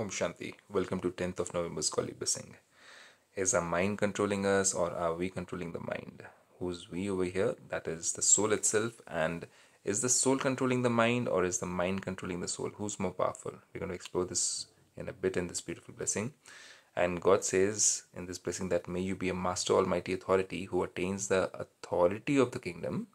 Om Shanti. Welcome to 10th of November's Daily Blessing. Is our mind controlling us or are we controlling the mind? Who's we over here? That is the soul itself. And is the soul controlling the mind or is the mind controlling the soul? Who's more powerful? We're going to explore this in a bit in this beautiful blessing. And God says in this blessing that may you be a master almighty authority who attains the authority of the kingdom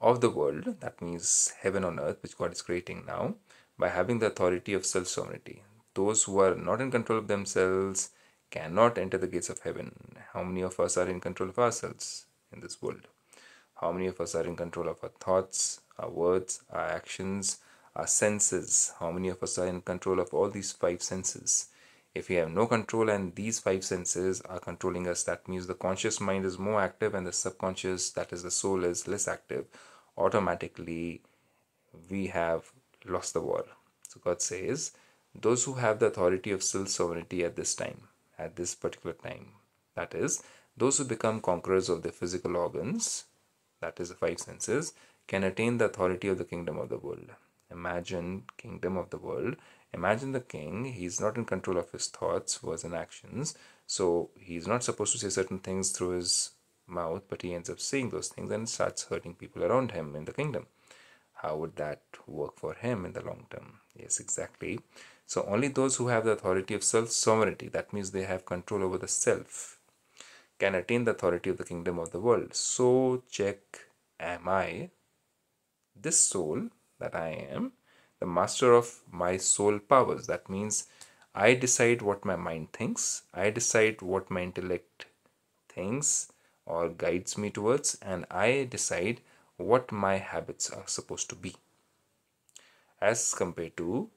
of the world, that means heaven on earth, which God is creating now, by having the authority of self sovereignty. Those who are not in control of themselves cannot enter the gates of heaven. How many of us are in control of ourselves in this world? How many of us are in control of our thoughts, our words, our actions, our senses? How many of us are in control of all these five senses? If we have no control and these five senses are controlling us, that means the conscious mind is more active and the subconscious, that is the soul, is less active. Automatically, we have lost the war. So God says, those who have the authority of self sovereignty at this time, at this particular time, that is, those who become conquerors of the physical organs, that is the five senses, can attain the authority of the kingdom of the world. Imagine kingdom of the world Imagine the king, he's not in control of his thoughts, words, and actions. So he's not supposed to say certain things through his mouth, but he ends up saying those things and starts hurting people around him in the kingdom. How would that work for him in the long term? Yes, exactly. So only those who have the authority of self sovereignty, that means they have control over the self, can attain the authority of the kingdom of the world. So check am I this soul that I am the master of my soul powers. That means I decide what my mind thinks, I decide what my intellect thinks or guides me towards, and I decide what my habits are supposed to be as compared to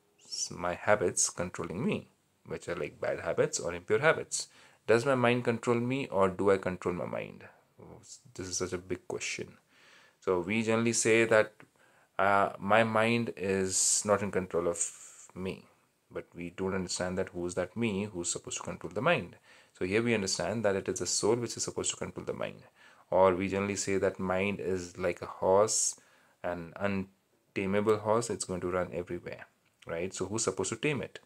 my habits controlling me, which are like bad habits or impure habits. Does my mind control me or do I control my mind? This is such a big question. So, we generally say that uh, my mind is not in control of me but we don't understand that who is that me who's supposed to control the mind so here we understand that it is the soul which is supposed to control the mind or we generally say that mind is like a horse an untamable horse. It's going to run everywhere right? So who's supposed to tame it?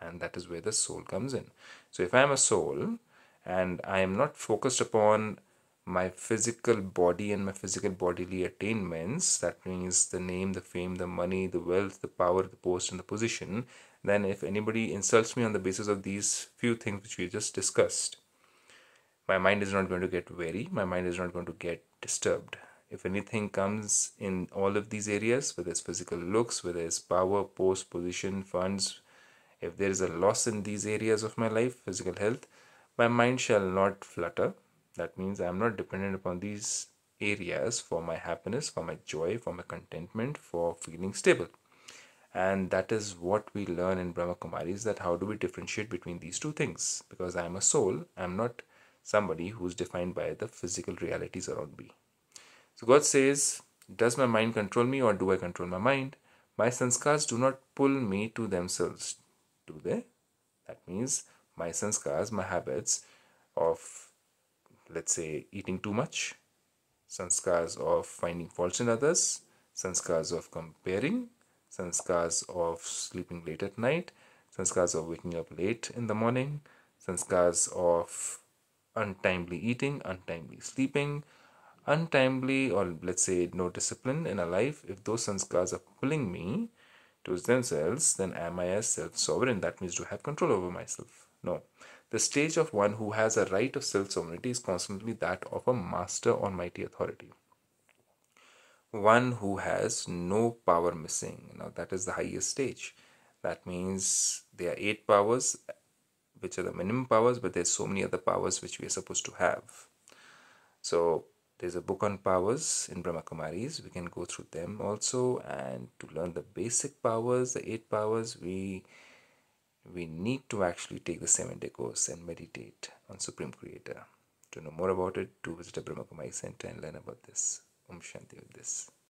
And that is where the soul comes in. So if i am a soul and i am not focused upon my physical body and my physical bodily attainments that means the name the fame the money the wealth the power the post and the position then if anybody insults me on the basis of these few things which we just discussed my mind is not going to get weary my mind is not going to get disturbed if anything comes in all of these areas whether it's physical looks whether it's power post position funds if there is a loss in these areas of my life physical health my mind shall not flutter that means I'm not dependent upon these areas for my happiness, for my joy, for my contentment, for feeling stable. And that is what we learn in Brahma Kumaris that how do we differentiate between these two things? Because I am a soul, I'm not somebody who's defined by the physical realities around me. So God says, Does my mind control me or do I control my mind? My sanskars do not pull me to themselves, do they? That means my sanskars, my habits of let's say eating too much, sanskars of finding faults in others, sanskars of comparing, sanskars of sleeping late at night, sanskars of waking up late in the morning, sanskars of untimely eating, untimely sleeping, untimely or let's say no discipline in a life, if those sanskars are pulling me towards themselves, then am I a self-sovereign? That means to have control over myself. No. The stage of one who has a right of self sovereignty is constantly that of a master almighty authority. One who has no power missing. Now, that is the highest stage. That means there are eight powers, which are the minimum powers, but there's so many other powers which we are supposed to have. So, there's a book on powers in Brahma Kumaris. We can go through them also. And to learn the basic powers, the eight powers, we we need to actually take the seven day course and meditate on Supreme Creator. To know more about it, do visit a Brahma Kumari Center and learn about this. Om Shanti with this.